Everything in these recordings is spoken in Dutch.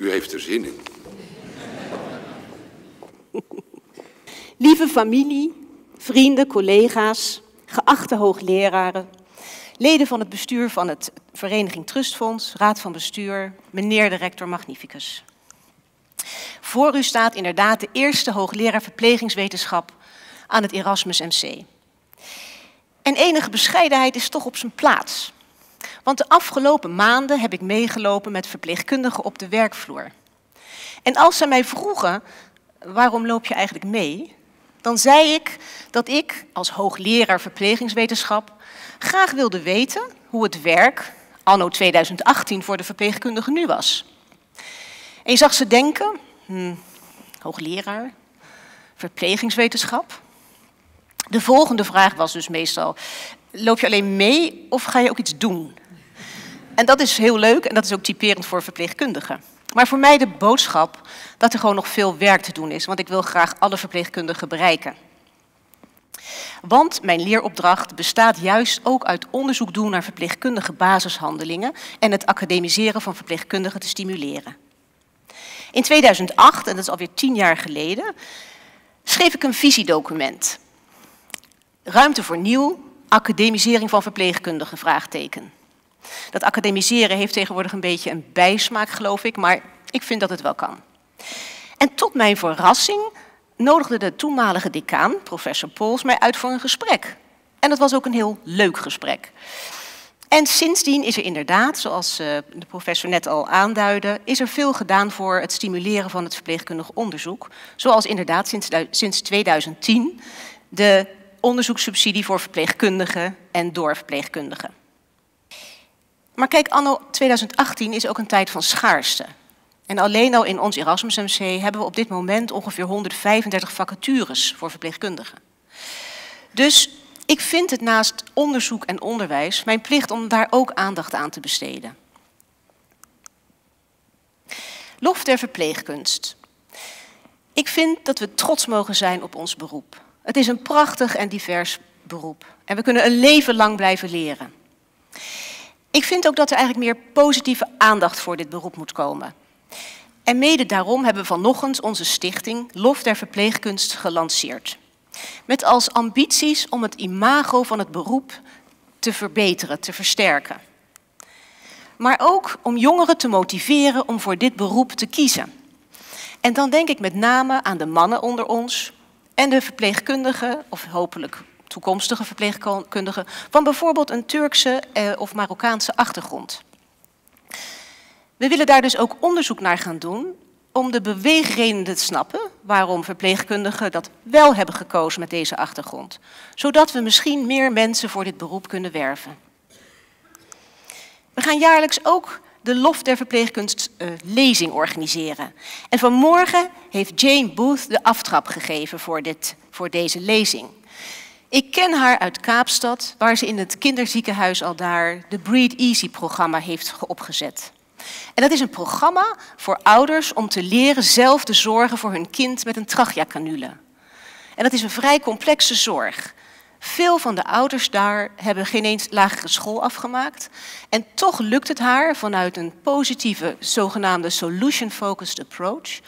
U heeft er zin in. Lieve familie, vrienden, collega's, geachte hoogleraren, leden van het bestuur van het Vereniging Trustfonds, Raad van Bestuur, meneer de rector Magnificus. Voor u staat inderdaad de eerste hoogleraar verplegingswetenschap aan het Erasmus MC. En enige bescheidenheid is toch op zijn plaats. Want de afgelopen maanden heb ik meegelopen met verpleegkundigen op de werkvloer. En als ze mij vroegen, waarom loop je eigenlijk mee? Dan zei ik dat ik als hoogleraar verplegingswetenschap graag wilde weten hoe het werk anno 2018 voor de verpleegkundige nu was. En je zag ze denken, hm, hoogleraar, verplegingswetenschap. De volgende vraag was dus meestal, loop je alleen mee of ga je ook iets doen? En dat is heel leuk en dat is ook typerend voor verpleegkundigen. Maar voor mij de boodschap dat er gewoon nog veel werk te doen is, want ik wil graag alle verpleegkundigen bereiken. Want mijn leeropdracht bestaat juist ook uit onderzoek doen naar verpleegkundige basishandelingen en het academiseren van verpleegkundigen te stimuleren. In 2008, en dat is alweer tien jaar geleden, schreef ik een visiedocument. Ruimte voor nieuw, academisering van verpleegkundigen, vraagteken. Dat academiseren heeft tegenwoordig een beetje een bijsmaak, geloof ik, maar ik vind dat het wel kan. En tot mijn verrassing nodigde de toenmalige decaan, professor Pols, mij uit voor een gesprek. En dat was ook een heel leuk gesprek. En sindsdien is er inderdaad, zoals eh, de professor net al aanduidde, is er veel gedaan voor het stimuleren van het verpleegkundig onderzoek. Zoals inderdaad sinds 2010 de onderzoekssubsidie voor verpleegkundigen en door verpleegkundigen. Maar kijk, anno 2018 is ook een tijd van schaarste. En alleen al in ons Erasmus MC hebben we op dit moment ongeveer 135 vacatures voor verpleegkundigen. Dus ik vind het naast onderzoek en onderwijs mijn plicht om daar ook aandacht aan te besteden. Lof der verpleegkunst. Ik vind dat we trots mogen zijn op ons beroep. Het is een prachtig en divers beroep. En we kunnen een leven lang blijven leren. Ik vind ook dat er eigenlijk meer positieve aandacht voor dit beroep moet komen. En mede daarom hebben we vanochtend onze stichting Lof der Verpleegkunst gelanceerd. Met als ambities om het imago van het beroep te verbeteren, te versterken. Maar ook om jongeren te motiveren om voor dit beroep te kiezen. En dan denk ik met name aan de mannen onder ons en de verpleegkundigen, of hopelijk toekomstige verpleegkundigen, van bijvoorbeeld een Turkse eh, of Marokkaanse achtergrond. We willen daar dus ook onderzoek naar gaan doen om de beweegredenen te snappen waarom verpleegkundigen dat wel hebben gekozen met deze achtergrond. Zodat we misschien meer mensen voor dit beroep kunnen werven. We gaan jaarlijks ook de Lof der Verpleegkunst uh, lezing organiseren. En vanmorgen heeft Jane Booth de aftrap gegeven voor, dit, voor deze lezing. Ik ken haar uit Kaapstad, waar ze in het kinderziekenhuis al daar de Breed Easy programma heeft opgezet. En dat is een programma voor ouders om te leren zelf te zorgen voor hun kind met een tracheacanule. En dat is een vrij complexe zorg. Veel van de ouders daar hebben geen eens lagere school afgemaakt. En toch lukt het haar vanuit een positieve zogenaamde solution-focused approach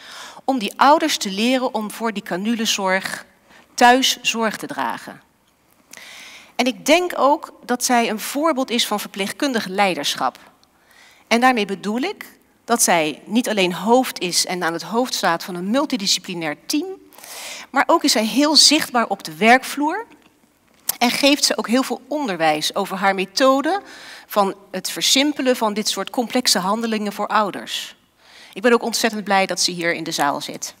om die ouders te leren om voor die canulezorg thuis zorg te dragen. En ik denk ook dat zij een voorbeeld is van verpleegkundig leiderschap. En daarmee bedoel ik dat zij niet alleen hoofd is en aan het hoofd staat van een multidisciplinair team, maar ook is zij heel zichtbaar op de werkvloer en geeft ze ook heel veel onderwijs over haar methode van het versimpelen van dit soort complexe handelingen voor ouders. Ik ben ook ontzettend blij dat ze hier in de zaal zit.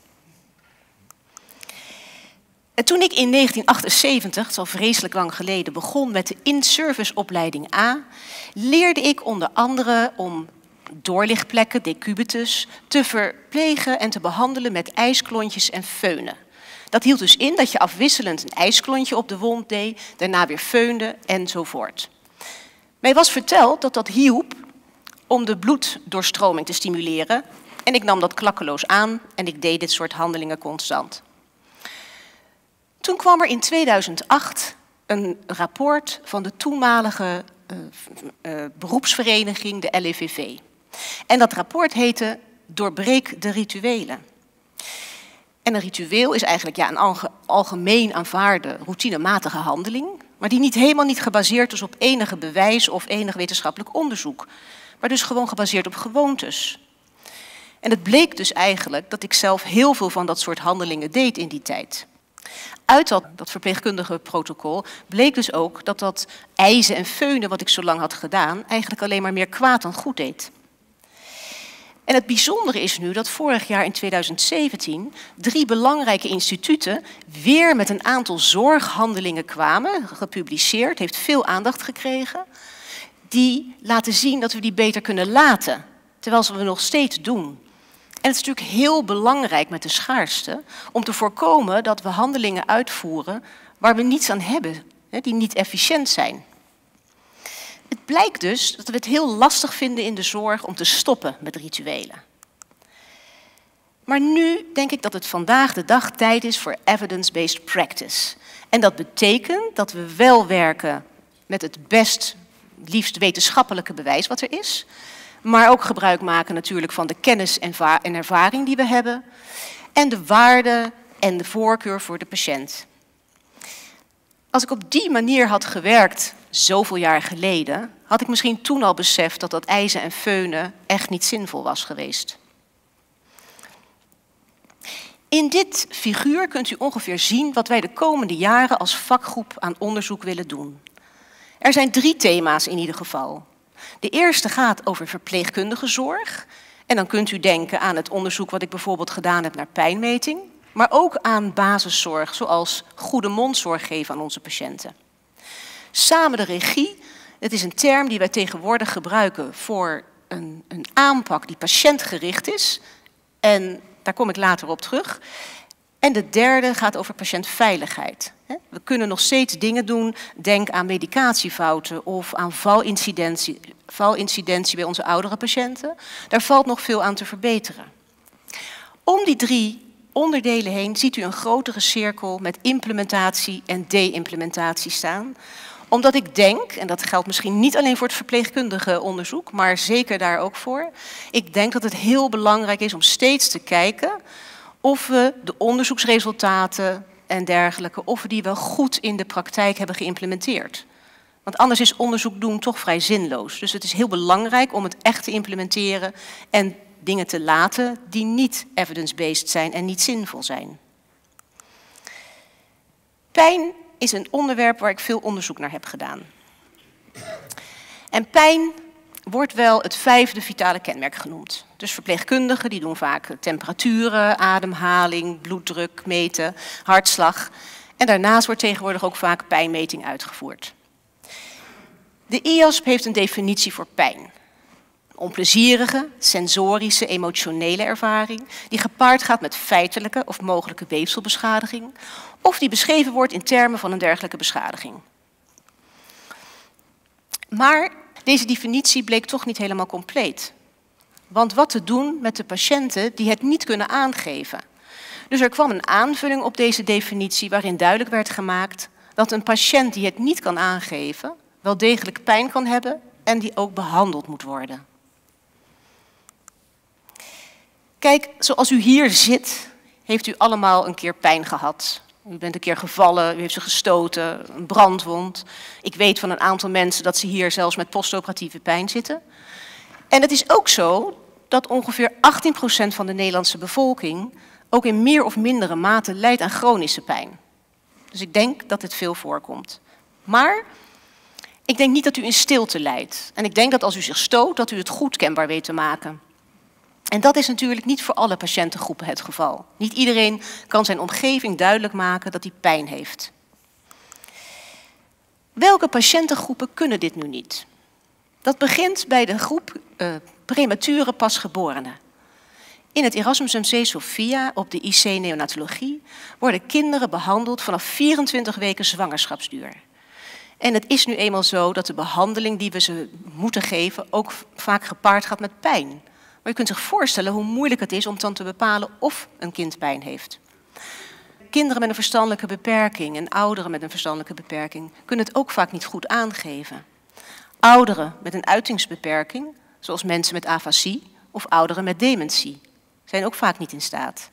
En toen ik in 1978, het al vreselijk lang geleden, begon met de in-service opleiding A, leerde ik onder andere om doorlichtplekken, decubitus, te verplegen en te behandelen met ijsklontjes en feunen. Dat hield dus in dat je afwisselend een ijsklontje op de wond deed, daarna weer feunde enzovoort. Mij was verteld dat dat hielp om de bloeddoorstroming te stimuleren en ik nam dat klakkeloos aan en ik deed dit soort handelingen constant. Toen kwam er in 2008 een rapport van de toenmalige uh, uh, beroepsvereniging, de LEVV. En dat rapport heette doorbreek de rituelen. En een ritueel is eigenlijk ja, een algemeen aanvaarde, routinematige handeling, maar die niet helemaal niet gebaseerd is op enige bewijs of enig wetenschappelijk onderzoek, maar dus gewoon gebaseerd op gewoontes. En het bleek dus eigenlijk dat ik zelf heel veel van dat soort handelingen deed in die tijd. Uit dat, dat verpleegkundige protocol bleek dus ook dat dat ijzen en feunen wat ik zo lang had gedaan eigenlijk alleen maar meer kwaad dan goed deed. En het bijzondere is nu dat vorig jaar in 2017 drie belangrijke instituten weer met een aantal zorghandelingen kwamen, gepubliceerd, heeft veel aandacht gekregen, die laten zien dat we die beter kunnen laten, terwijl ze we nog steeds doen. En het is natuurlijk heel belangrijk met de schaarste om te voorkomen dat we handelingen uitvoeren waar we niets aan hebben, die niet efficiënt zijn. Het blijkt dus dat we het heel lastig vinden in de zorg om te stoppen met rituelen. Maar nu denk ik dat het vandaag de dag tijd is voor evidence-based practice. En dat betekent dat we wel werken met het best, liefst wetenschappelijke bewijs wat er is, maar ook gebruik maken natuurlijk van de kennis en ervaring die we hebben en de waarde en de voorkeur voor de patiënt. Als ik op die manier had gewerkt zoveel jaar geleden, had ik misschien toen al beseft dat dat ijzen en feunen echt niet zinvol was geweest. In dit figuur kunt u ongeveer zien wat wij de komende jaren als vakgroep aan onderzoek willen doen. Er zijn drie thema's in ieder geval. De eerste gaat over verpleegkundige zorg. En dan kunt u denken aan het onderzoek wat ik bijvoorbeeld gedaan heb naar pijnmeting. Maar ook aan basiszorg, zoals goede mondzorg geven aan onze patiënten. Samen de regie, het is een term die wij tegenwoordig gebruiken voor een, een aanpak die patiëntgericht is. En daar kom ik later op terug. En de derde gaat over patiëntveiligheid. We kunnen nog steeds dingen doen. Denk aan medicatiefouten of aan valincidentie, valincidentie bij onze oudere patiënten. Daar valt nog veel aan te verbeteren. Om die drie onderdelen heen ziet u een grotere cirkel met implementatie en de-implementatie staan omdat ik denk, en dat geldt misschien niet alleen voor het verpleegkundige onderzoek, maar zeker daar ook voor. Ik denk dat het heel belangrijk is om steeds te kijken of we de onderzoeksresultaten en dergelijke, of we die wel goed in de praktijk hebben geïmplementeerd. Want anders is onderzoek doen toch vrij zinloos. Dus het is heel belangrijk om het echt te implementeren en dingen te laten die niet evidence-based zijn en niet zinvol zijn. Pijn is een onderwerp waar ik veel onderzoek naar heb gedaan. En pijn wordt wel het vijfde vitale kenmerk genoemd. Dus verpleegkundigen die doen vaak temperaturen, ademhaling, bloeddruk meten, hartslag. En daarnaast wordt tegenwoordig ook vaak pijnmeting uitgevoerd. De IASP heeft een definitie voor pijn. Onplezierige, sensorische, emotionele ervaring die gepaard gaat met feitelijke of mogelijke weefselbeschadiging of die beschreven wordt in termen van een dergelijke beschadiging. Maar deze definitie bleek toch niet helemaal compleet. Want wat te doen met de patiënten die het niet kunnen aangeven? Dus er kwam een aanvulling op deze definitie waarin duidelijk werd gemaakt dat een patiënt die het niet kan aangeven wel degelijk pijn kan hebben en die ook behandeld moet worden. Kijk, zoals u hier zit, heeft u allemaal een keer pijn gehad. U bent een keer gevallen, u heeft ze gestoten, een brandwond. Ik weet van een aantal mensen dat ze hier zelfs met postoperatieve pijn zitten. En het is ook zo dat ongeveer 18% van de Nederlandse bevolking ook in meer of mindere mate lijdt aan chronische pijn. Dus ik denk dat het veel voorkomt. Maar ik denk niet dat u in stilte lijdt. En ik denk dat als u zich stoot, dat u het goed kenbaar weet te maken. En dat is natuurlijk niet voor alle patiëntengroepen het geval. Niet iedereen kan zijn omgeving duidelijk maken dat hij pijn heeft. Welke patiëntengroepen kunnen dit nu niet? Dat begint bij de groep uh, premature pasgeborenen. In het Erasmus MC Sophia op de IC Neonatologie worden kinderen behandeld vanaf 24 weken zwangerschapsduur. En het is nu eenmaal zo dat de behandeling die we ze moeten geven ook vaak gepaard gaat met pijn. Maar je kunt zich voorstellen hoe moeilijk het is om dan te bepalen of een kind pijn heeft. Kinderen met een verstandelijke beperking en ouderen met een verstandelijke beperking kunnen het ook vaak niet goed aangeven. Ouderen met een uitingsbeperking, zoals mensen met afasie of ouderen met dementie. Zijn ook vaak niet in staat.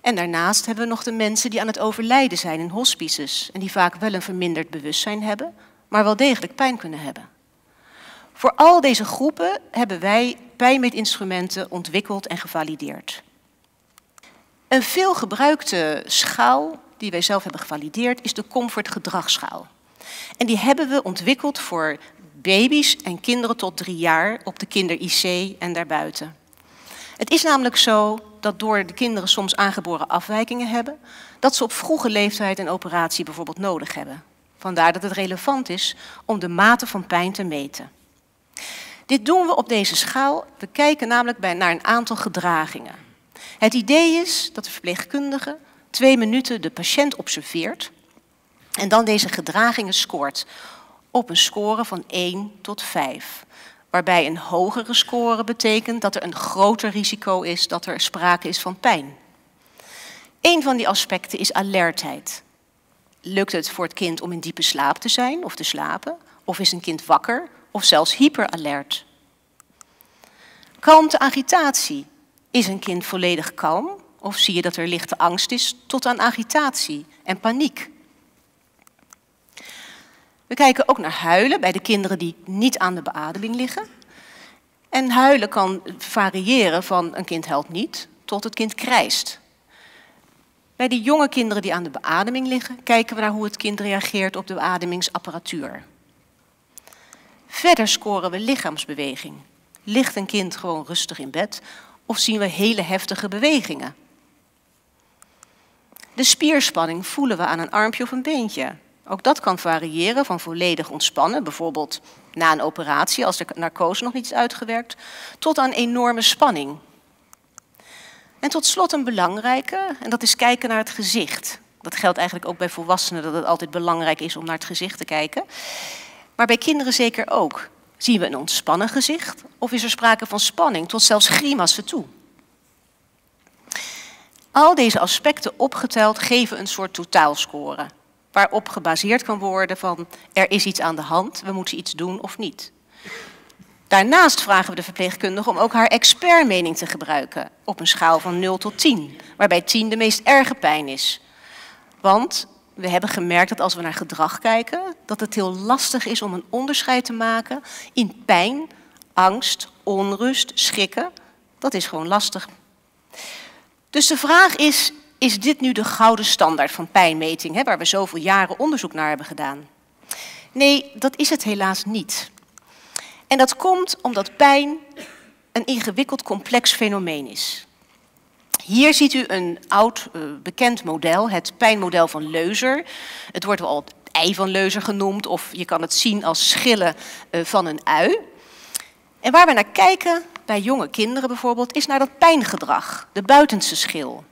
En daarnaast hebben we nog de mensen die aan het overlijden zijn in hospices en die vaak wel een verminderd bewustzijn hebben, maar wel degelijk pijn kunnen hebben. Voor al deze groepen hebben wij pijnmeetinstrumenten ontwikkeld en gevalideerd. Een veelgebruikte schaal die wij zelf hebben gevalideerd is de Comfort gedragsschaal. En die hebben we ontwikkeld voor baby's en kinderen tot drie jaar op de kinder-IC en daarbuiten. Het is namelijk zo dat door de kinderen soms aangeboren afwijkingen hebben, dat ze op vroege leeftijd een operatie bijvoorbeeld nodig hebben. Vandaar dat het relevant is om de mate van pijn te meten. Dit doen we op deze schaal. We kijken namelijk naar een aantal gedragingen. Het idee is dat de verpleegkundige twee minuten de patiënt observeert en dan deze gedragingen scoort op een score van 1 tot 5. Waarbij een hogere score betekent dat er een groter risico is dat er sprake is van pijn. Een van die aspecten is alertheid. Lukt het voor het kind om in diepe slaap te zijn of te slapen? Of is een kind wakker of zelfs hyperalert? Kalmte agitatie. Is een kind volledig kalm of zie je dat er lichte angst is tot aan agitatie en paniek? We kijken ook naar huilen bij de kinderen die niet aan de beademing liggen. En huilen kan variëren van een kind huilt niet tot het kind krijst. Bij de jonge kinderen die aan de beademing liggen, kijken we naar hoe het kind reageert op de beademingsapparatuur. Verder scoren we lichaamsbeweging. Ligt een kind gewoon rustig in bed of zien we hele heftige bewegingen? De spierspanning voelen we aan een armpje of een beentje. Ook dat kan variëren van volledig ontspannen, bijvoorbeeld na een operatie als de narcose nog niet is uitgewerkt, tot aan enorme spanning. En tot slot een belangrijke, en dat is kijken naar het gezicht. Dat geldt eigenlijk ook bij volwassenen, dat het altijd belangrijk is om naar het gezicht te kijken. Maar bij kinderen zeker ook. Zien we een ontspannen gezicht of is er sprake van spanning tot zelfs grimassen toe? Al deze aspecten opgeteld geven een soort totaalscore waarop gebaseerd kan worden van er is iets aan de hand, we moeten iets doen of niet. Daarnaast vragen we de verpleegkundige om ook haar expertmening te gebruiken op een schaal van 0 tot 10, waarbij 10 de meest erge pijn is. Want we hebben gemerkt dat als we naar gedrag kijken, dat het heel lastig is om een onderscheid te maken in pijn, angst, onrust, schrikken. Dat is gewoon lastig. Dus de vraag is, is dit nu de gouden standaard van pijnmeting, hè, waar we zoveel jaren onderzoek naar hebben gedaan? Nee, dat is het helaas niet. En dat komt omdat pijn een ingewikkeld complex fenomeen is. Hier ziet u een oud uh, bekend model, het pijnmodel van Leuzer. Het wordt wel het ei van Leuzer genoemd, of je kan het zien als schillen uh, van een ui. En waar we naar kijken, bij jonge kinderen bijvoorbeeld, is naar dat pijngedrag, de buitenste schil.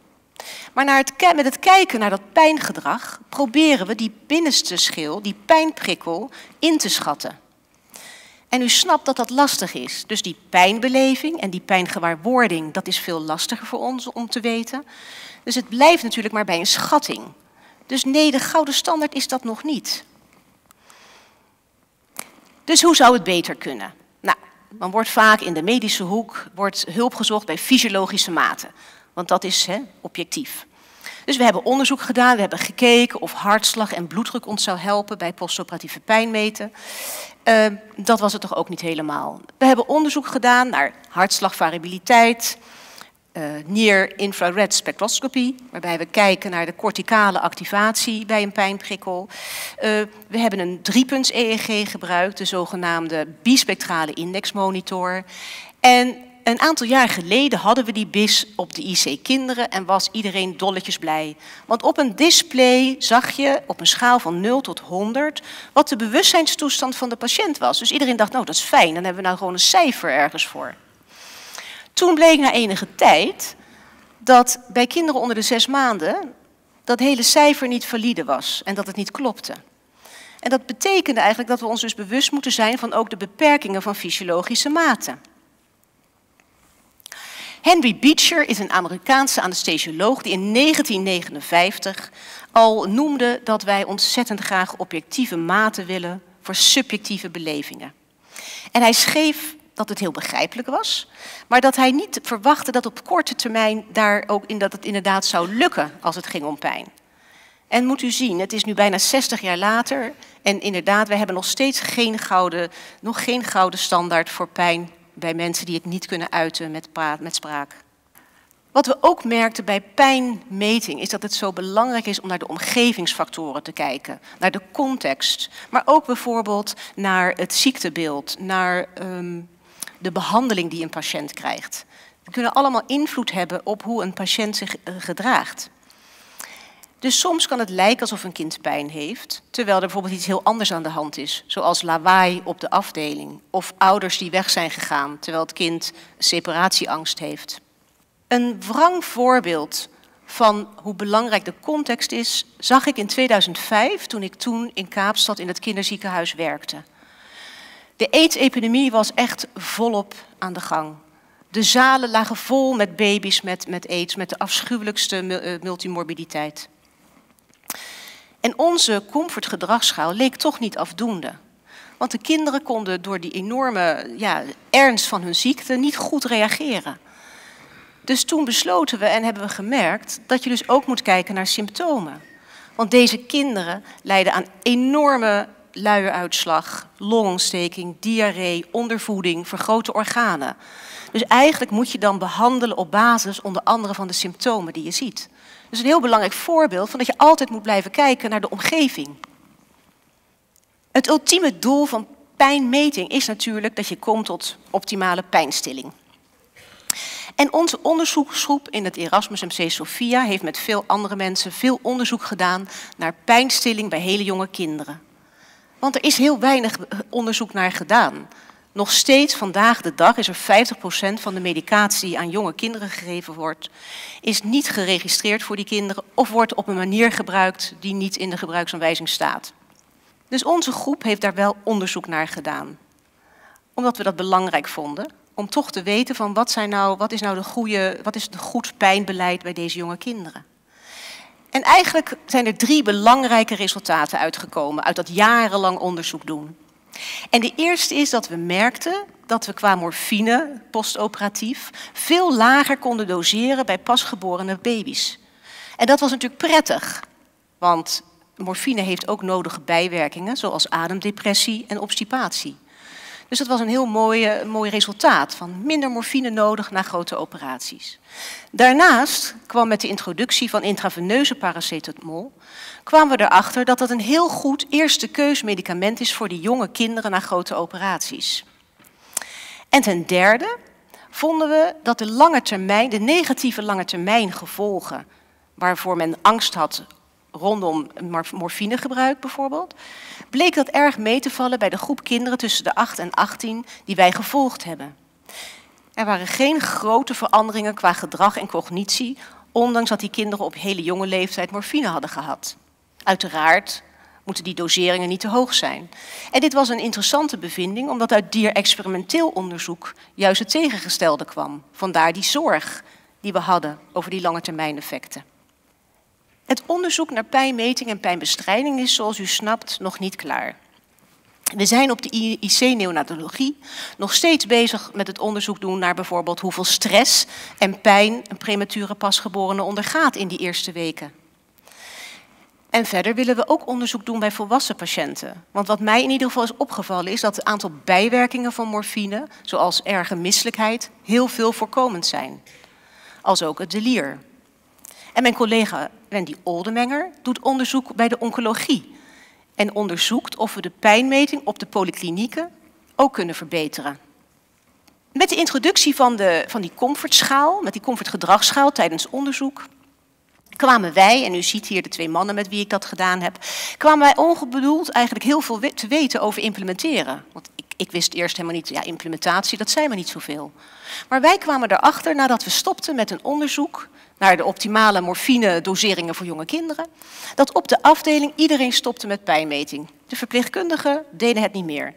Maar naar het, met het kijken naar dat pijngedrag proberen we die binnenste schil, die pijnprikkel, in te schatten. En u snapt dat dat lastig is. Dus die pijnbeleving en die pijngewaarwording, dat is veel lastiger voor ons om te weten. Dus het blijft natuurlijk maar bij een schatting. Dus nee, de gouden standaard is dat nog niet. Dus hoe zou het beter kunnen? Nou, dan wordt vaak in de medische hoek wordt hulp gezocht bij fysiologische maten. Want dat is objectief. Dus we hebben onderzoek gedaan, we hebben gekeken of hartslag en bloeddruk ons zou helpen bij postoperatieve pijnmeten. Uh, dat was het toch ook niet helemaal. We hebben onderzoek gedaan naar hartslagvariabiliteit, uh, near-infrared spectroscopie, waarbij we kijken naar de corticale activatie bij een pijnprikkel. Uh, we hebben een driepunts EEG gebruikt, de zogenaamde bispectrale indexmonitor. En een aantal jaar geleden hadden we die BIS op de IC Kinderen en was iedereen dolletjes blij. Want op een display zag je op een schaal van 0 tot 100 wat de bewustzijnstoestand van de patiënt was. Dus iedereen dacht, nou dat is fijn, dan hebben we nou gewoon een cijfer ergens voor. Toen bleek na enige tijd dat bij kinderen onder de zes maanden dat hele cijfer niet valide was en dat het niet klopte. En dat betekende eigenlijk dat we ons dus bewust moeten zijn van ook de beperkingen van fysiologische maten. Henry Beecher is een Amerikaanse anesthesioloog die in 1959 al noemde dat wij ontzettend graag objectieve maten willen voor subjectieve belevingen. En hij schreef dat het heel begrijpelijk was, maar dat hij niet verwachtte dat op korte termijn daar ook in dat het inderdaad zou lukken als het ging om pijn. En moet u zien, het is nu bijna 60 jaar later en inderdaad, we hebben nog steeds geen gouden, nog geen gouden standaard voor pijn bij mensen die het niet kunnen uiten met, praat, met spraak. Wat we ook merkten bij pijnmeting is dat het zo belangrijk is om naar de omgevingsfactoren te kijken, naar de context, maar ook bijvoorbeeld naar het ziektebeeld, naar um, de behandeling die een patiënt krijgt. Die kunnen allemaal invloed hebben op hoe een patiënt zich eh, gedraagt. Dus soms kan het lijken alsof een kind pijn heeft, terwijl er bijvoorbeeld iets heel anders aan de hand is, zoals lawaai op de afdeling of ouders die weg zijn gegaan terwijl het kind separatieangst heeft. Een wrang voorbeeld van hoe belangrijk de context is, zag ik in 2005 toen ik toen in Kaapstad in het kinderziekenhuis werkte. De AIDS-epidemie was echt volop aan de gang. De zalen lagen vol met baby's met, met AIDS, met de afschuwelijkste eh, multimorbiditeit. En onze comfortgedragsschaal leek toch niet afdoende. Want de kinderen konden door die enorme ja, ernst van hun ziekte niet goed reageren. Dus toen besloten we en hebben we gemerkt dat je dus ook moet kijken naar symptomen. Want deze kinderen lijden aan enorme luieruitslag, longontsteking, diarree, ondervoeding, vergrote organen. Dus eigenlijk moet je dan behandelen op basis onder andere van de symptomen die je ziet. Dus een heel belangrijk voorbeeld van dat je altijd moet blijven kijken naar de omgeving. Het ultieme doel van pijnmeting is natuurlijk dat je komt tot optimale pijnstilling. En onze onderzoeksgroep in het Erasmus MC Sophia heeft met veel andere mensen veel onderzoek gedaan naar pijnstilling bij hele jonge kinderen. Want er is heel weinig onderzoek naar gedaan. Nog steeds vandaag de dag is er 50% van de medicatie die aan jonge kinderen gegeven wordt, is niet geregistreerd voor die kinderen of wordt op een manier gebruikt die niet in de gebruiksaanwijzing staat. Dus onze groep heeft daar wel onderzoek naar gedaan. Omdat we dat belangrijk vonden, om toch te weten van wat, zijn nou, wat is nou de goede, wat is het goed pijnbeleid bij deze jonge kinderen. En eigenlijk zijn er drie belangrijke resultaten uitgekomen uit dat jarenlang onderzoek doen. En de eerste is dat we merkten dat we qua morfine, postoperatief, veel lager konden doseren bij pasgeborene baby's. En dat was natuurlijk prettig, want morfine heeft ook nodige bijwerkingen, zoals ademdepressie en obstipatie. Dus dat was een heel mooi, mooi resultaat van minder morfine nodig na grote operaties. Daarnaast kwam met de introductie van intraveneuze paracetamol, kwamen we erachter dat dat een heel goed eerste keusmedicament is voor die jonge kinderen na grote operaties. En ten derde vonden we dat de lange termijn, de negatieve lange termijn gevolgen, waarvoor men angst had rondom morfinegebruik bijvoorbeeld, bleek dat erg mee te vallen bij de groep kinderen tussen de 8 en 18 die wij gevolgd hebben. Er waren geen grote veranderingen qua gedrag en cognitie, ondanks dat die kinderen op hele jonge leeftijd morfine hadden gehad. Uiteraard moeten die doseringen niet te hoog zijn. En dit was een interessante bevinding, omdat uit dier-experimenteel onderzoek juist het tegengestelde kwam. Vandaar die zorg die we hadden over die lange termijn effecten. Het onderzoek naar pijnmeting en pijnbestrijding is, zoals u snapt, nog niet klaar. We zijn op de IC-neonatologie nog steeds bezig met het onderzoek doen naar bijvoorbeeld hoeveel stress en pijn een premature pasgeborene ondergaat in die eerste weken. En verder willen we ook onderzoek doen bij volwassen patiënten. Want wat mij in ieder geval is opgevallen is dat het aantal bijwerkingen van morfine, zoals erge misselijkheid, heel veel voorkomend zijn. Als ook het delier. En mijn collega Wendy Oldemenger doet onderzoek bij de oncologie. En onderzoekt of we de pijnmeting op de polyklinieken ook kunnen verbeteren. Met de introductie van, de, van die comfortschaal, met die comfortgedragsschaal tijdens onderzoek, kwamen wij, en u ziet hier de twee mannen met wie ik dat gedaan heb, kwamen wij ongebedoeld eigenlijk heel veel te weten over implementeren. Want ik, ik wist eerst helemaal niet, ja, implementatie, dat zei maar niet zoveel. Maar wij kwamen erachter nadat we stopten met een onderzoek naar de optimale morfine-doseringen voor jonge kinderen, dat op de afdeling iedereen stopte met pijnmeting. De verpleegkundigen deden het niet meer.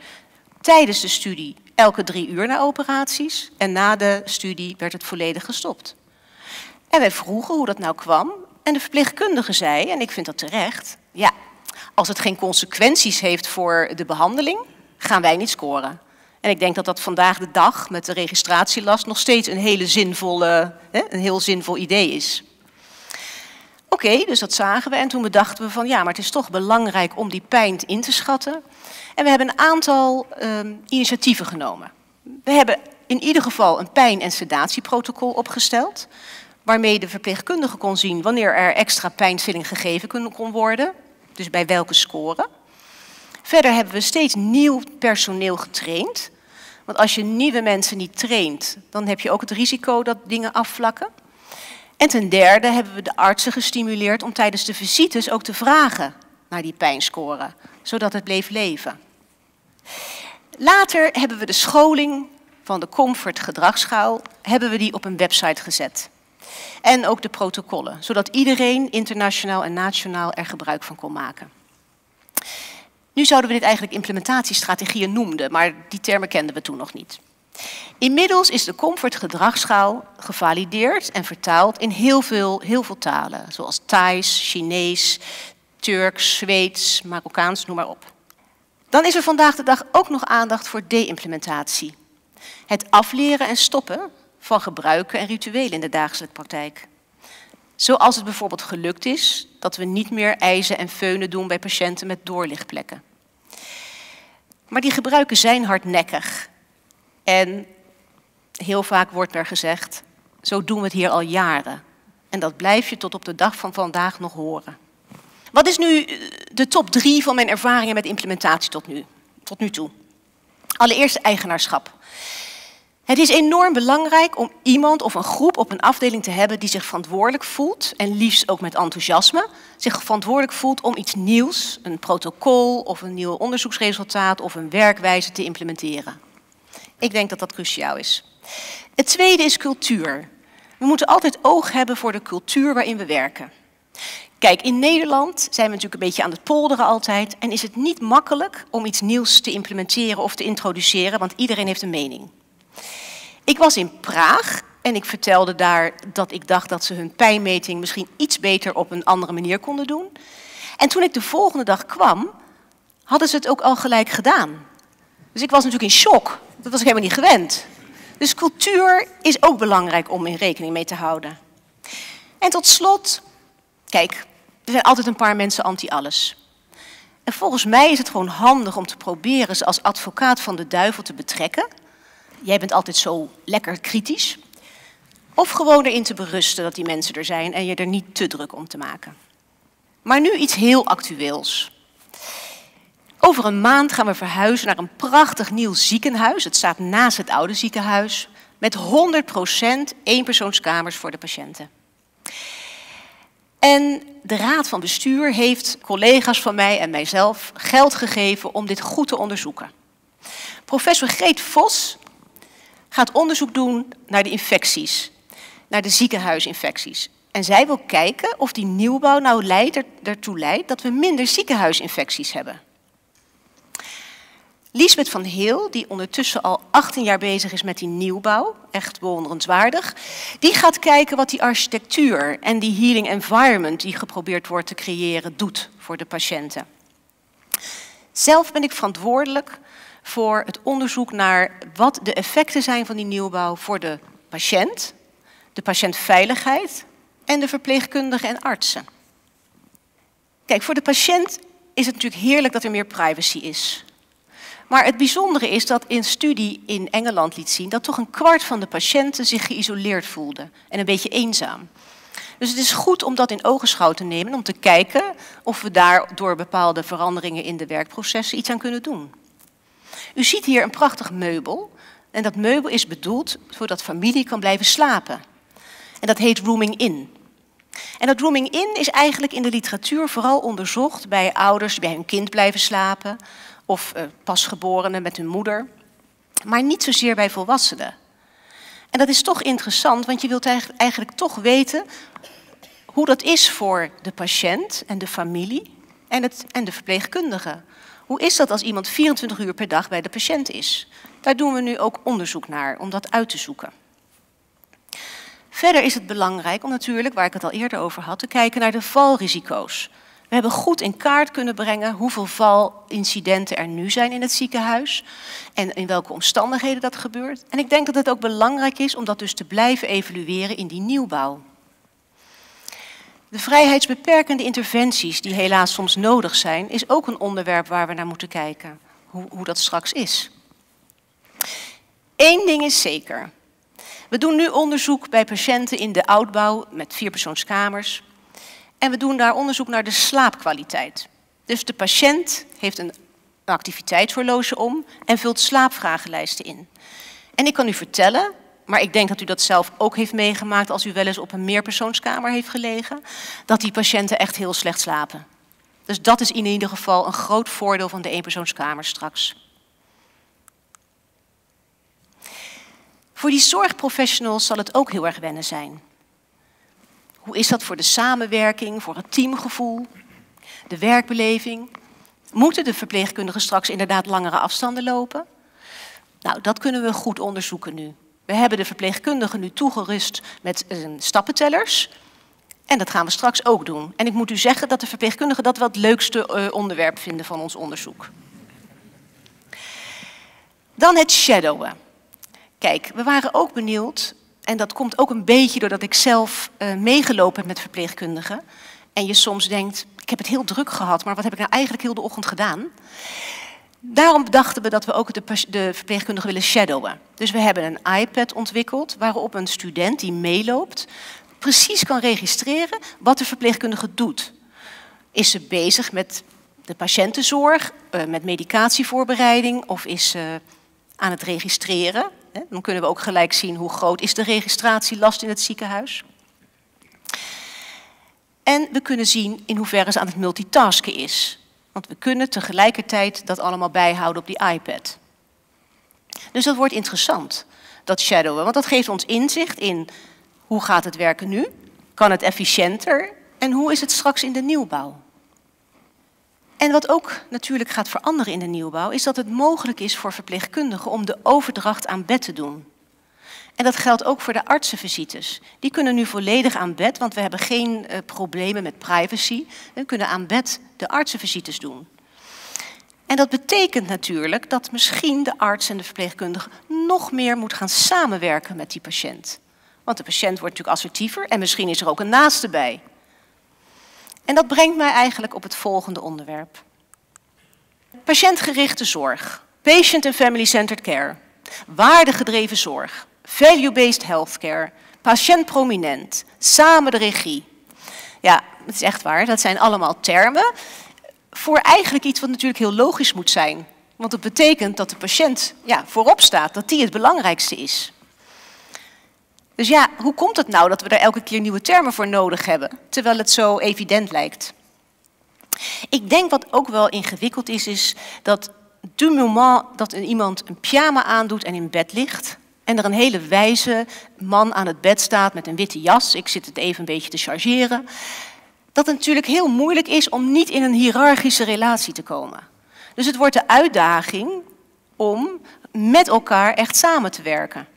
Tijdens de studie elke drie uur na operaties en na de studie werd het volledig gestopt. En wij vroegen hoe dat nou kwam en de verpleegkundige zei, en ik vind dat terecht, ja, als het geen consequenties heeft voor de behandeling, gaan wij niet scoren. En ik denk dat dat vandaag de dag met de registratielast nog steeds een, hele zinvolle, een heel zinvol idee is. Oké, dus dat zagen we en toen bedachten we van ja, maar het is toch belangrijk om die pijn in te schatten. En we hebben een aantal ehm, initiatieven genomen. We hebben in ieder geval een pijn- en sedatieprotocol opgesteld, waarmee de verpleegkundige kon zien wanneer er extra pijnstilling gegeven kon worden, dus bij welke score. Verder hebben we steeds nieuw personeel getraind. Want als je nieuwe mensen niet traint, dan heb je ook het risico dat dingen afvlakken. En ten derde hebben we de artsen gestimuleerd om tijdens de visites ook te vragen naar die pijnscore, zodat het bleef leven. Later hebben we de scholing van de Comfort gedragsschaal hebben we die op een website gezet. En ook de protocollen, zodat iedereen internationaal en nationaal er gebruik van kon maken. Nu zouden we dit eigenlijk implementatiestrategieën noemen, maar die termen kenden we toen nog niet. Inmiddels is de Comfort gedragsschaal gevalideerd en vertaald in heel veel, heel veel talen, zoals Thais, Chinees, Turks, Zweeds, Marokkaans, noem maar op. Dan is er vandaag de dag ook nog aandacht voor de-implementatie. Het afleren en stoppen van gebruiken en rituelen in de dagelijkse praktijk. Zoals het bijvoorbeeld gelukt is dat we niet meer ijzen en feunen doen bij patiënten met doorlichtplekken. Maar die gebruiken zijn hardnekkig. En heel vaak wordt er gezegd, zo doen we het hier al jaren. En dat blijf je tot op de dag van vandaag nog horen. Wat is nu de top drie van mijn ervaringen met implementatie tot nu, tot nu toe? Allereerst eigenaarschap. Het is enorm belangrijk om iemand of een groep op een afdeling te hebben die zich verantwoordelijk voelt, en liefst ook met enthousiasme, zich verantwoordelijk voelt om iets nieuws, een protocol of een nieuw onderzoeksresultaat of een werkwijze te implementeren. Ik denk dat dat cruciaal is. Het tweede is cultuur. We moeten altijd oog hebben voor de cultuur waarin we werken. Kijk, in Nederland zijn we natuurlijk een beetje aan het polderen altijd en is het niet makkelijk om iets nieuws te implementeren of te introduceren, want iedereen heeft een mening. Ik was in Praag en ik vertelde daar dat ik dacht dat ze hun pijnmeting misschien iets beter op een andere manier konden doen. En toen ik de volgende dag kwam, hadden ze het ook al gelijk gedaan. Dus ik was natuurlijk in shock. Dat was ik helemaal niet gewend. Dus cultuur is ook belangrijk om in rekening mee te houden. En tot slot, kijk, er zijn altijd een paar mensen anti-alles. En volgens mij is het gewoon handig om te proberen ze als advocaat van de duivel te betrekken jij bent altijd zo lekker kritisch. Of gewoon erin te berusten dat die mensen er zijn en je er niet te druk om te maken. Maar nu iets heel actueels. Over een maand gaan we verhuizen naar een prachtig nieuw ziekenhuis. Het staat naast het oude ziekenhuis. Met 100% eenpersoonskamers voor de patiënten. En de raad van bestuur heeft collega's van mij en mijzelf geld gegeven om dit goed te onderzoeken. Professor Greet Vos gaat onderzoek doen naar de infecties, naar de ziekenhuisinfecties. En zij wil kijken of die nieuwbouw nou leidt, ertoe leidt dat we minder ziekenhuisinfecties hebben. Lisbeth van Heel, die ondertussen al 18 jaar bezig is met die nieuwbouw, echt bewonderenswaardig, die gaat kijken wat die architectuur en die healing environment die geprobeerd wordt te creëren doet voor de patiënten. Zelf ben ik verantwoordelijk voor het onderzoek naar wat de effecten zijn van die nieuwbouw voor de patiënt, de patiëntveiligheid en de verpleegkundigen en artsen. Kijk, voor de patiënt is het natuurlijk heerlijk dat er meer privacy is. Maar het bijzondere is dat een studie in Engeland liet zien dat toch een kwart van de patiënten zich geïsoleerd voelde en een beetje eenzaam. Dus het is goed om dat in ogenschouw te nemen, om te kijken of we daar door bepaalde veranderingen in de werkprocessen iets aan kunnen doen. U ziet hier een prachtig meubel. En dat meubel is bedoeld zodat familie kan blijven slapen. En dat heet rooming in. En dat rooming in is eigenlijk in de literatuur vooral onderzocht bij ouders die bij hun kind blijven slapen. Of uh, pasgeborenen met hun moeder. Maar niet zozeer bij volwassenen. En dat is toch interessant, want je wilt eigenlijk toch weten hoe dat is voor de patiënt en de familie en, het, en de verpleegkundige. Hoe is dat als iemand 24 uur per dag bij de patiënt is? Daar doen we nu ook onderzoek naar om dat uit te zoeken. Verder is het belangrijk om natuurlijk, waar ik het al eerder over had, te kijken naar de valrisico's. We hebben goed in kaart kunnen brengen hoeveel valincidenten er nu zijn in het ziekenhuis en in welke omstandigheden dat gebeurt. En ik denk dat het ook belangrijk is om dat dus te blijven evalueren in die nieuwbouw. De vrijheidsbeperkende interventies die helaas soms nodig zijn, is ook een onderwerp waar we naar moeten kijken. Hoe, hoe dat straks is. Eén ding is zeker. We doen nu onderzoek bij patiënten in de oudbouw met vierpersoonskamers. En we doen daar onderzoek naar de slaapkwaliteit. Dus de patiënt heeft een activiteitshorloge om en vult slaapvragenlijsten in. En ik kan u vertellen, maar ik denk dat u dat zelf ook heeft meegemaakt als u wel eens op een meerpersoonskamer heeft gelegen, dat die patiënten echt heel slecht slapen. Dus dat is in ieder geval een groot voordeel van de eenpersoonskamer straks. Voor die zorgprofessionals zal het ook heel erg wennen zijn. Hoe is dat voor de samenwerking, voor het teamgevoel, de werkbeleving? Moeten de verpleegkundigen straks inderdaad langere afstanden lopen? Nou, dat kunnen we goed onderzoeken nu. We hebben de verpleegkundigen nu toegerust met stappentellers. En dat gaan we straks ook doen. En ik moet u zeggen dat de verpleegkundigen dat wel het leukste eh, onderwerp vinden van ons onderzoek. Dan het shadowen. Kijk, we waren ook benieuwd, en dat komt ook een beetje doordat ik zelf uh, meegelopen heb met verpleegkundigen. En je soms denkt, ik heb het heel druk gehad, maar wat heb ik nou eigenlijk heel de ochtend gedaan? Daarom dachten we dat we ook de, de verpleegkundigen willen shadowen. Dus we hebben een iPad ontwikkeld waarop een student die meeloopt precies kan registreren wat de verpleegkundige doet. Is ze bezig met de patiëntenzorg, uh, met medicatievoorbereiding of is ze aan het registreren? Dan kunnen we ook gelijk zien hoe groot is de registratielast in het ziekenhuis. En we kunnen zien in hoeverre ze aan het multitasken is. Want we kunnen tegelijkertijd dat allemaal bijhouden op die iPad. Dus dat wordt interessant, dat shadowen. Want dat geeft ons inzicht in hoe gaat het werken nu? Kan het efficiënter? En hoe is het straks in de nieuwbouw? En wat ook natuurlijk gaat veranderen in de nieuwbouw, is dat het mogelijk is voor verpleegkundigen om de overdracht aan bed te doen. En dat geldt ook voor de artsenvisites. Die kunnen nu volledig aan bed, want we hebben geen uh, problemen met privacy. We kunnen aan bed de artsenvisites doen. En dat betekent natuurlijk dat misschien de arts en de verpleegkundige nog meer moet gaan samenwerken met die patiënt. Want de patiënt wordt natuurlijk assertiever en misschien is er ook een naaste bij. En dat brengt mij eigenlijk op het volgende onderwerp. Patiëntgerichte zorg. Patient and family-centered care. Waardegedreven zorg. Value-based healthcare. Patiënt prominent. Samen de regie. Ja, het is echt waar. Dat zijn allemaal termen voor eigenlijk iets wat natuurlijk heel logisch moet zijn. Want het betekent dat de patiënt ja, voorop staat, dat die het belangrijkste is. Dus ja, hoe komt het nou dat we er elke keer nieuwe termen voor nodig hebben, terwijl het zo evident lijkt? Ik denk wat ook wel ingewikkeld is, is dat du moment dat iemand een pyjama aandoet en in bed ligt, en er een hele wijze man aan het bed staat met een witte jas, ik zit het even een beetje te chargeren, dat het natuurlijk heel moeilijk is om niet in een hiërarchische relatie te komen. Dus het wordt de uitdaging om met elkaar echt samen te werken.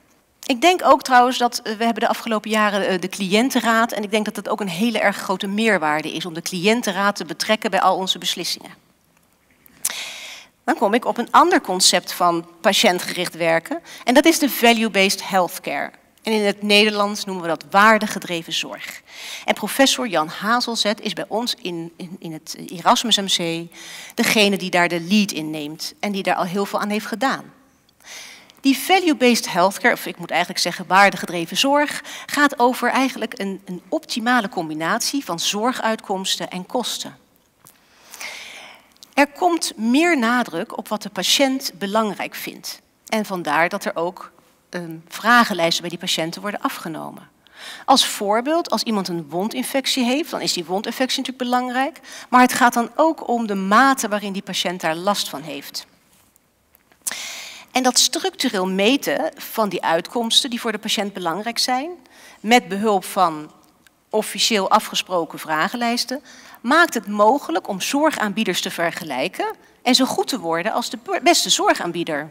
Ik denk ook trouwens dat eh, we hebben de afgelopen jaren eh, de cliëntenraad en ik denk dat het ook een hele erg grote meerwaarde is om de cliëntenraad te betrekken bij al onze beslissingen. Dan kom ik op een ander concept van patiëntgericht werken en dat is de value-based healthcare. En in het Nederlands noemen we dat waardegedreven zorg. En professor Jan Hazelzet is bij ons in, in, in het Erasmus MC degene die daar de lead in neemt en die daar al heel veel aan heeft gedaan. Die value-based healthcare, of ik moet eigenlijk zeggen waardegedreven zorg, gaat over eigenlijk een, een optimale combinatie van zorguitkomsten en kosten. Er komt meer nadruk op wat de patiënt belangrijk vindt. En vandaar dat er ook um, vragenlijsten bij die patiënten worden afgenomen. Als voorbeeld, als iemand een wondinfectie heeft, dan is die wondinfectie natuurlijk belangrijk. Maar het gaat dan ook om de mate waarin die patiënt daar last van heeft. En dat structureel meten van die uitkomsten die voor de patiënt belangrijk zijn, met behulp van officieel afgesproken vragenlijsten, maakt het mogelijk om zorgaanbieders te vergelijken en zo goed te worden als de beste zorgaanbieder.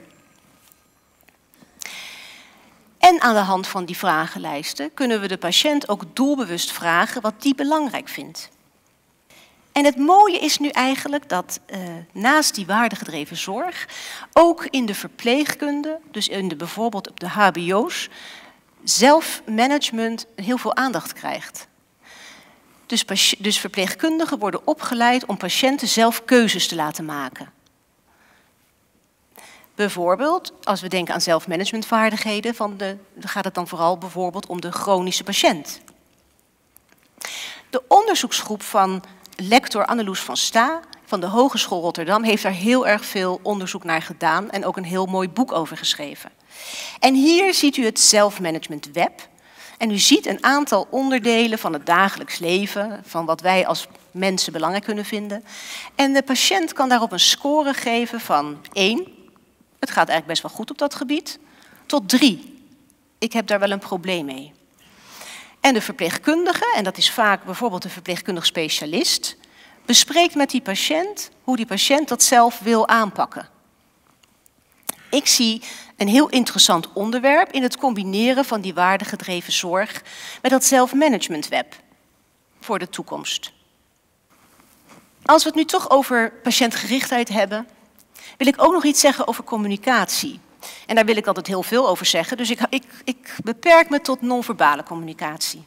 En aan de hand van die vragenlijsten kunnen we de patiënt ook doelbewust vragen wat die belangrijk vindt. En het mooie is nu eigenlijk dat uh, naast die waardegedreven zorg ook in de verpleegkunde, dus in de, bijvoorbeeld op de HBO's, zelfmanagement heel veel aandacht krijgt. Dus, dus verpleegkundigen worden opgeleid om patiënten zelf keuzes te laten maken. Bijvoorbeeld, als we denken aan zelfmanagementvaardigheden, van de, gaat het dan vooral bijvoorbeeld om de chronische patiënt. De onderzoeksgroep van lector Anneloes van Sta van de Hogeschool Rotterdam heeft daar heel erg veel onderzoek naar gedaan en ook een heel mooi boek over geschreven. En hier ziet u het zelfmanagement web. En u ziet een aantal onderdelen van het dagelijks leven, van wat wij als mensen belangrijk kunnen vinden. En de patiënt kan daarop een score geven van 1, het gaat eigenlijk best wel goed op dat gebied, tot 3, ik heb daar wel een probleem mee. En de verpleegkundige, en dat is vaak bijvoorbeeld een verpleegkundig specialist, bespreekt met die patiënt hoe die patiënt dat zelf wil aanpakken. Ik zie een heel interessant onderwerp in het combineren van die waardegedreven zorg met dat zelfmanagementweb voor de toekomst. Als we het nu toch over patiëntgerichtheid hebben, wil ik ook nog iets zeggen over communicatie. En daar wil ik altijd heel veel over zeggen, dus ik, ik, ik beperk me tot non-verbale communicatie.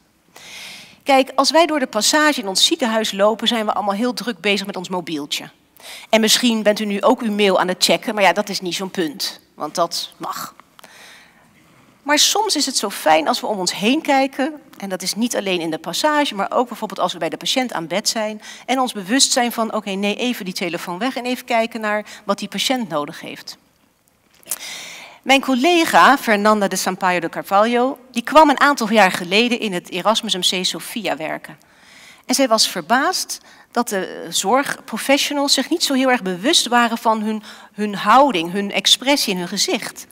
Kijk, als wij door de passage in ons ziekenhuis lopen, zijn we allemaal heel druk bezig met ons mobieltje. En misschien bent u nu ook uw mail aan het checken, maar ja, dat is niet zo'n punt, want dat mag. Maar soms is het zo fijn als we om ons heen kijken, en dat is niet alleen in de passage, maar ook bijvoorbeeld als we bij de patiënt aan bed zijn, en ons bewust zijn van, oké, nee, even die telefoon weg en even kijken naar wat die patiënt nodig heeft. Mijn collega Fernanda de Sampaio de Carvalho, die kwam een aantal jaar geleden in het Erasmus MC Sophia werken. En zij was verbaasd dat de zorgprofessionals zich niet zo heel erg bewust waren van hun, hun houding, hun expressie in hun gezicht.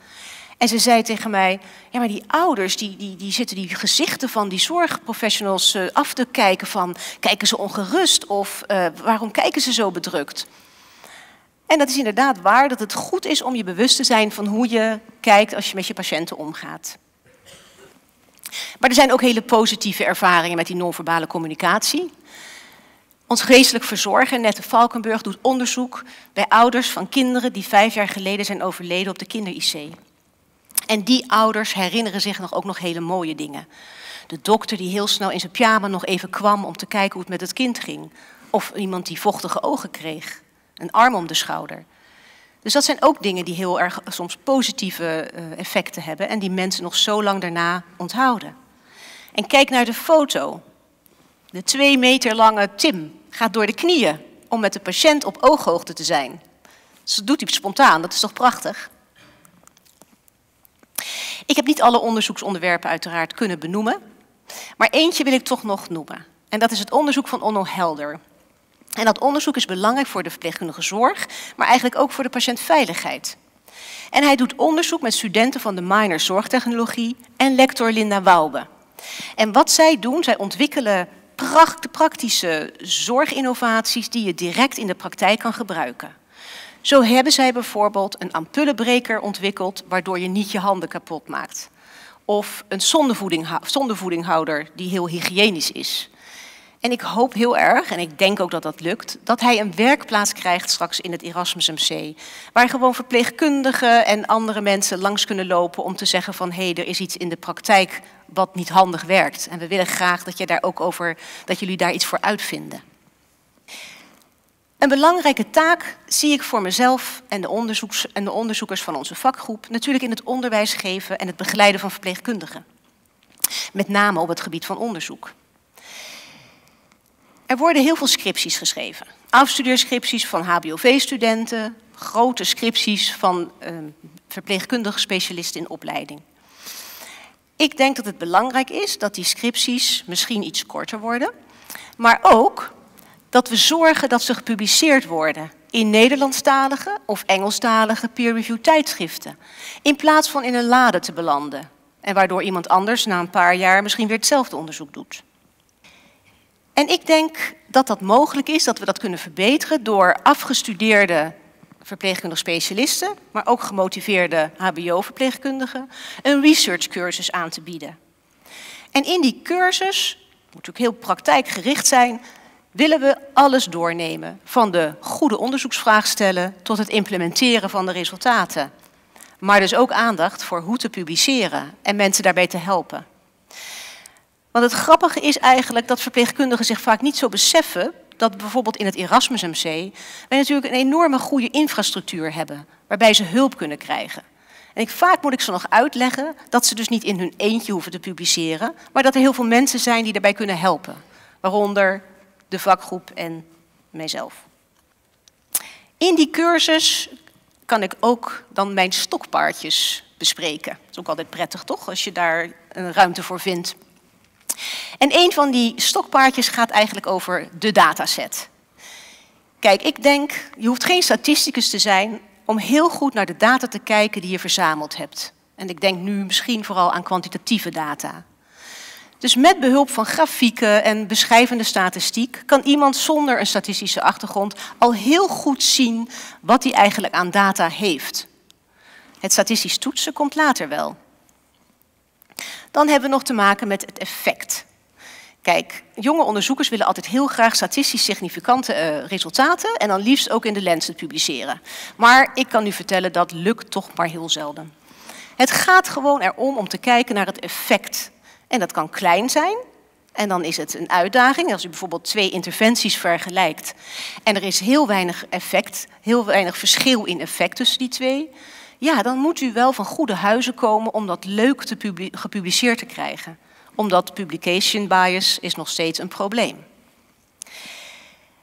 En ze zei tegen mij, ja maar die ouders die, die, die zitten die gezichten van die zorgprofessionals eh, af te kijken van, kijken ze ongerust of uh, waarom kijken ze zo bedrukt? En dat is inderdaad waar dat het goed is om je bewust te zijn van hoe je kijkt als je met je patiënten omgaat. Maar er zijn ook hele positieve ervaringen met die non-verbale communicatie. Ons geestelijk verzorger, Nette Valkenburg, doet onderzoek bij ouders van kinderen die vijf jaar geleden zijn overleden op de kinder-IC. En die ouders herinneren zich nog ook nog hele mooie dingen. De dokter die heel snel in zijn pyjama nog even kwam om te kijken hoe het met het kind ging. Of iemand die vochtige ogen kreeg een arm om de schouder. Dus dat zijn ook dingen die heel erg soms positieve eh, effecten hebben en die mensen nog zo lang daarna onthouden. En kijk naar de foto. De twee meter lange Tim gaat door de knieën om met de patiënt op ooghoogte te zijn. Dus dat doet hij spontaan, dat is toch prachtig? Ik heb niet alle onderzoeksonderwerpen uiteraard kunnen benoemen, maar eentje wil ik toch nog noemen. En dat is het onderzoek van Onno Helder. En dat onderzoek is belangrijk voor de verpleegkundige zorg, maar eigenlijk ook voor de patiëntveiligheid. En hij doet onderzoek met studenten van de minor zorgtechnologie en lector Linda Waube. En wat zij doen, zij ontwikkelen praktische zorginnovaties die je direct in de praktijk kan gebruiken. Zo hebben zij bijvoorbeeld een ampullenbreker ontwikkeld waardoor je niet je handen kapot maakt. Of een zondevoedinghouder die heel hygiënisch is. En ik hoop heel erg, en ik denk ook dat dat lukt, dat hij een werkplaats krijgt straks in het Erasmus MC. Waar gewoon verpleegkundigen en andere mensen langs kunnen lopen om te zeggen van hé, hey, er is iets in de praktijk wat niet handig werkt. En we willen graag dat, je daar ook over, dat jullie daar iets voor uitvinden. Een belangrijke taak zie ik voor mezelf en de, en de onderzoekers van onze vakgroep natuurlijk in het onderwijs geven en het begeleiden van verpleegkundigen. Met name op het gebied van onderzoek. Er worden heel veel scripties geschreven. Afstudeerscripties van HBOV-studenten, grote scripties van uh, verpleegkundige specialisten in opleiding. Ik denk dat het belangrijk is dat die scripties misschien iets korter worden, maar ook dat we zorgen dat ze gepubliceerd worden in Nederlandstalige of Engelstalige peer-review tijdschriften, in plaats van in een lade te belanden en waardoor iemand anders na een paar jaar misschien weer hetzelfde onderzoek doet. En ik denk dat dat mogelijk is, dat we dat kunnen verbeteren door afgestudeerde verpleegkundige specialisten, maar ook gemotiveerde HBO-verpleegkundigen, een researchcursus aan te bieden. En in die cursus, moet natuurlijk heel praktijkgericht zijn, willen we alles doornemen, van de goede onderzoeksvraag stellen tot het implementeren van de resultaten. Maar dus ook aandacht voor hoe te publiceren en mensen daarbij te helpen. Want het grappige is eigenlijk dat verpleegkundigen zich vaak niet zo beseffen dat bijvoorbeeld in het Erasmus MC wij natuurlijk een enorme goede infrastructuur hebben, waarbij ze hulp kunnen krijgen. En ik, vaak moet ik ze nog uitleggen dat ze dus niet in hun eentje hoeven te publiceren, maar dat er heel veel mensen zijn die daarbij kunnen helpen. Waaronder de vakgroep en mijzelf. In die cursus kan ik ook dan mijn stokpaardjes bespreken. Dat is ook altijd prettig, toch? Als je daar een ruimte voor vindt. En een van die stokpaardjes gaat eigenlijk over de dataset. Kijk, ik denk, je hoeft geen statisticus te zijn om heel goed naar de data te kijken die je verzameld hebt. En ik denk nu misschien vooral aan kwantitatieve data. Dus met behulp van grafieken en beschrijvende statistiek kan iemand zonder een statistische achtergrond al heel goed zien wat hij eigenlijk aan data heeft. Het statistisch toetsen komt later wel. Dan hebben we nog te maken met het effect. Kijk, jonge onderzoekers willen altijd heel graag statistisch significante uh, resultaten en dan liefst ook in de Lancet publiceren. Maar ik kan u vertellen dat lukt toch maar heel zelden. Het gaat gewoon erom om te kijken naar het effect. En dat kan klein zijn, en dan is het een uitdaging. Als u bijvoorbeeld twee interventies vergelijkt en er is heel weinig effect, heel weinig verschil in effect tussen die twee, ja, dan moet u wel van goede huizen komen om dat leuk te gepubliceerd te krijgen. Omdat publication bias is nog steeds een probleem.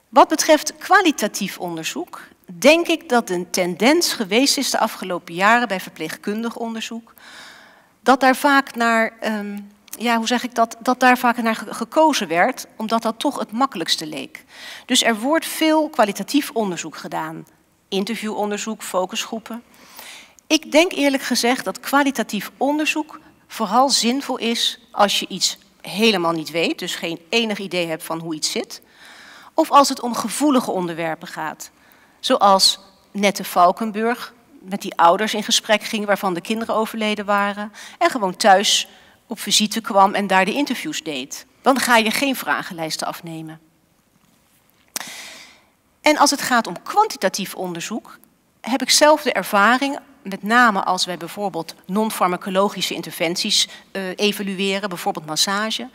Wat betreft kwalitatief onderzoek, denk ik dat een tendens geweest is de afgelopen jaren bij verpleegkundig onderzoek, dat daar vaak naar, um, ja, hoe zeg ik dat, dat daar vaak naar gekozen werd, omdat dat toch het makkelijkste leek. Dus er wordt veel kwalitatief onderzoek gedaan. Interviewonderzoek, focusgroepen. Ik denk eerlijk gezegd dat kwalitatief onderzoek vooral zinvol is als je iets helemaal niet weet, dus geen enig idee hebt van hoe iets zit, of als het om gevoelige onderwerpen gaat, zoals Nette Valkenburg met die ouders in gesprek ging waarvan de kinderen overleden waren en gewoon thuis op visite kwam en daar de interviews deed. Dan ga je geen vragenlijsten afnemen. En als het gaat om kwantitatief onderzoek, heb ik zelf de ervaring met name als wij bijvoorbeeld non-farmacologische interventies uh, evalueren, bijvoorbeeld massage,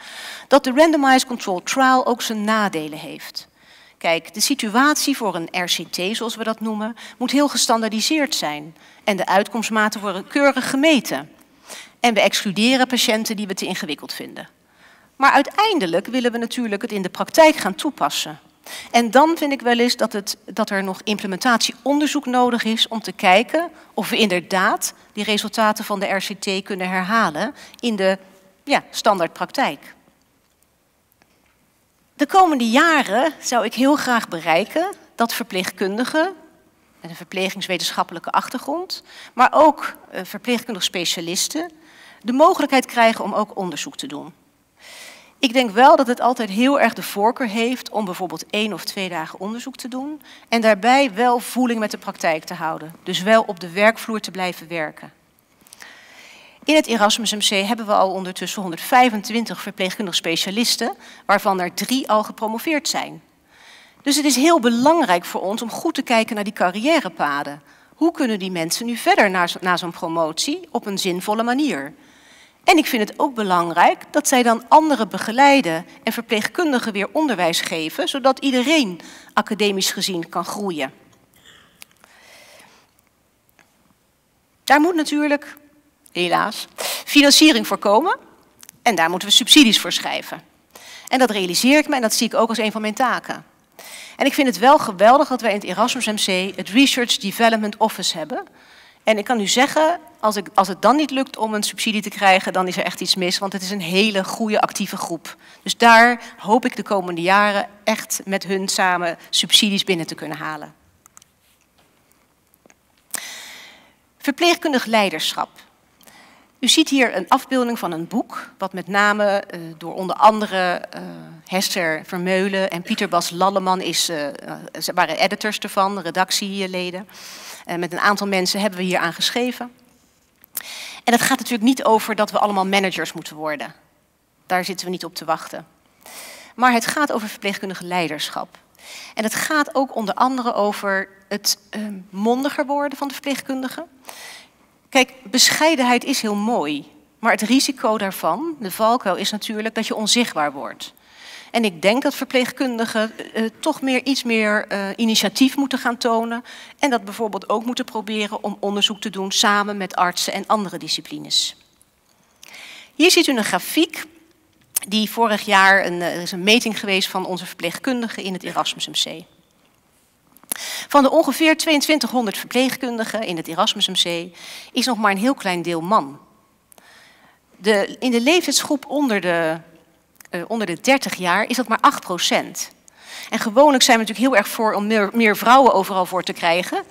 dat de randomized controlled trial ook zijn nadelen heeft. Kijk, de situatie voor een RCT, zoals we dat noemen, moet heel gestandaardiseerd zijn. En de uitkomstmaten worden keurig gemeten. En we excluderen patiënten die we te ingewikkeld vinden. Maar uiteindelijk willen we natuurlijk het in de praktijk gaan toepassen. En dan vind ik wel eens dat, het, dat er nog implementatieonderzoek nodig is om te kijken of we inderdaad die resultaten van de RCT kunnen herhalen in de ja, standaardpraktijk. De komende jaren zou ik heel graag bereiken dat verpleegkundigen met een verplegingswetenschappelijke achtergrond, maar ook eh, verpleegkundige specialisten, de mogelijkheid krijgen om ook onderzoek te doen. Ik denk wel dat het altijd heel erg de voorkeur heeft om bijvoorbeeld één of twee dagen onderzoek te doen en daarbij wel voeling met de praktijk te houden. Dus wel op de werkvloer te blijven werken. In het Erasmus MC hebben we al ondertussen 125 verpleegkundige specialisten, waarvan er drie al gepromoveerd zijn. Dus het is heel belangrijk voor ons om goed te kijken naar die carrièrepaden. Hoe kunnen die mensen nu verder na zo'n promotie op een zinvolle manier? En ik vind het ook belangrijk dat zij dan anderen begeleiden en verpleegkundigen weer onderwijs geven, zodat iedereen academisch gezien kan groeien. Daar moet natuurlijk, helaas, financiering voor komen en daar moeten we subsidies voor schrijven. En dat realiseer ik me en dat zie ik ook als een van mijn taken. En ik vind het wel geweldig dat wij in het Erasmus MC het Research Development Office hebben, en ik kan u zeggen, als, ik, als het dan niet lukt om een subsidie te krijgen, dan is er echt iets mis, want het is een hele goede actieve groep. Dus daar hoop ik de komende jaren echt met hun samen subsidies binnen te kunnen halen. Verpleegkundig leiderschap. U ziet hier een afbeelding van een boek, wat met name uh, door onder andere uh, Hester Vermeulen en Pieter Bas Lalleman is, uh, waren editors ervan, redactieleden. Uh, met een aantal mensen hebben we hier aan geschreven. En het gaat natuurlijk niet over dat we allemaal managers moeten worden. Daar zitten we niet op te wachten. Maar het gaat over verpleegkundige leiderschap. En het gaat ook onder andere over het uh, mondiger worden van de verpleegkundige. Kijk, bescheidenheid is heel mooi. Maar het risico daarvan, de valkuil, is natuurlijk dat je onzichtbaar wordt. En ik denk dat verpleegkundigen uh, toch meer, iets meer uh, initiatief moeten gaan tonen. En dat bijvoorbeeld ook moeten proberen om onderzoek te doen samen met artsen en andere disciplines. Hier ziet u een grafiek die vorig jaar, een, er is een meting geweest van onze verpleegkundigen in het Erasmus MC. Van de ongeveer 2200 verpleegkundigen in het Erasmus MC is nog maar een heel klein deel man. De, in de leeftijdsgroep onder de, onder de 30 jaar is dat maar 8 procent. En gewoonlijk zijn we natuurlijk heel erg voor om meer, vrouwen overal voor te krijgen.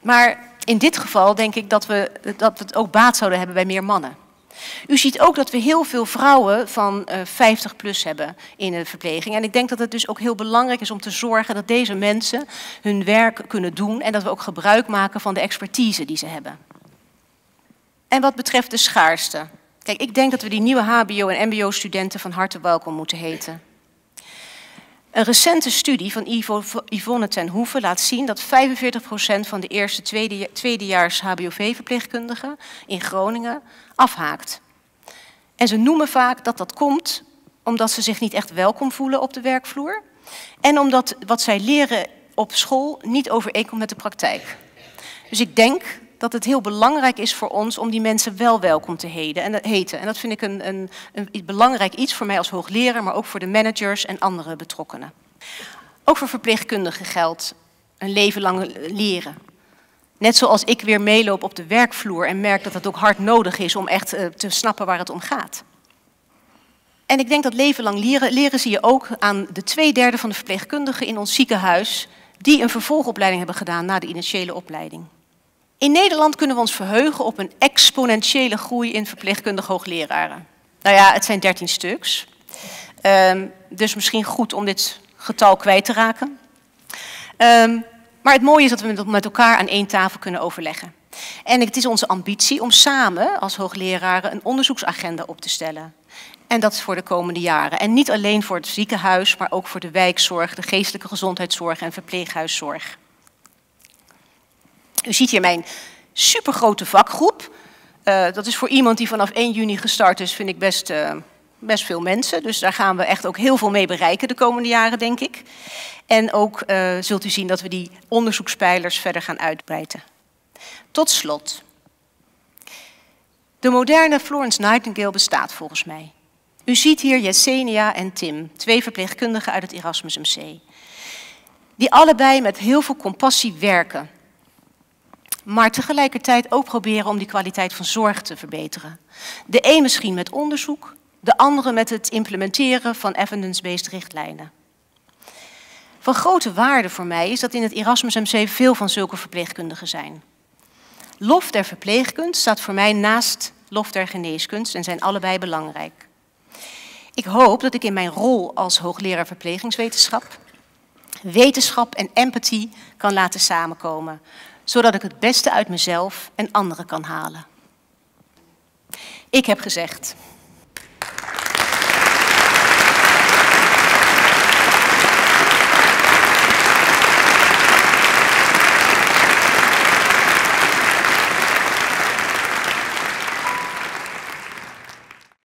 Maar in dit geval denk ik dat we, dat het ook baat zouden hebben bij meer mannen. U ziet ook dat we heel veel vrouwen van uh, 50 plus hebben in de verpleging. En ik denk dat het dus ook heel belangrijk is om te zorgen dat deze mensen hun werk kunnen doen en dat we ook gebruik maken van de expertise die ze hebben. En wat betreft de schaarste. Kijk, ik denk dat we die nieuwe HBO- en MBO-studenten van harte welkom moeten heten. Een recente studie van Yvonne ten Hoeven laat zien dat 45% van de eerste tweede, tweedejaars HBOV-verpleegkundigen in Groningen afhaakt. En ze noemen vaak dat dat komt omdat ze zich niet echt welkom voelen op de werkvloer. En omdat wat zij leren op school niet overeenkomt met de praktijk. Dus ik denk dat het heel belangrijk is voor ons om die mensen wel welkom te heten. En dat vind ik een, een, een belangrijk iets voor mij als hoogleraar, maar ook voor de managers en andere betrokkenen. Ook voor verpleegkundigen geldt een leven lang leren. Net zoals ik weer meeloop op de werkvloer en merk dat het ook hard nodig is om echt uh, te snappen waar het om gaat. En ik denk dat leven lang leren, leren zie je ook aan de twee derde van de verpleegkundigen in ons ziekenhuis die een vervolgopleiding hebben gedaan na de initiële opleiding. In Nederland kunnen we ons verheugen op een exponentiële groei in verpleegkundige hoogleraren. Nou ja, het zijn 13 stuks. Um, dus misschien goed om dit getal kwijt te raken. Um, maar het mooie is dat we met elkaar aan één tafel kunnen overleggen. En het is onze ambitie om samen als hoogleraren een onderzoeksagenda op te stellen. En dat is voor de komende jaren. En niet alleen voor het ziekenhuis, maar ook voor de wijkzorg, de geestelijke gezondheidszorg en verpleeghuiszorg. U ziet hier mijn supergrote vakgroep. Uh, dat is voor iemand die vanaf 1 juni gestart is, vind ik best, uh, best veel mensen. Dus daar gaan we echt ook heel veel mee bereiken de komende jaren, denk ik. En ook uh, zult u zien dat we die onderzoekspijlers verder gaan uitbreiden. Tot slot. De moderne Florence Nightingale bestaat volgens mij. U ziet hier Yesenia en Tim, twee verpleegkundigen uit het Erasmus MC. Die allebei met heel veel compassie werken maar tegelijkertijd ook proberen om die kwaliteit van zorg te verbeteren. De een misschien met onderzoek, de andere met het implementeren van evidence-based richtlijnen. Van grote waarde voor mij is dat in het Erasmus MC veel van zulke verpleegkundigen zijn. Lof der verpleegkunst staat voor mij naast lof der geneeskunst en zijn allebei belangrijk. Ik hoop dat ik in mijn rol als hoogleraar verplegingswetenschap wetenschap en empathie kan laten samenkomen, zodat ik het beste uit mezelf en anderen kan halen. Ik heb gezegd,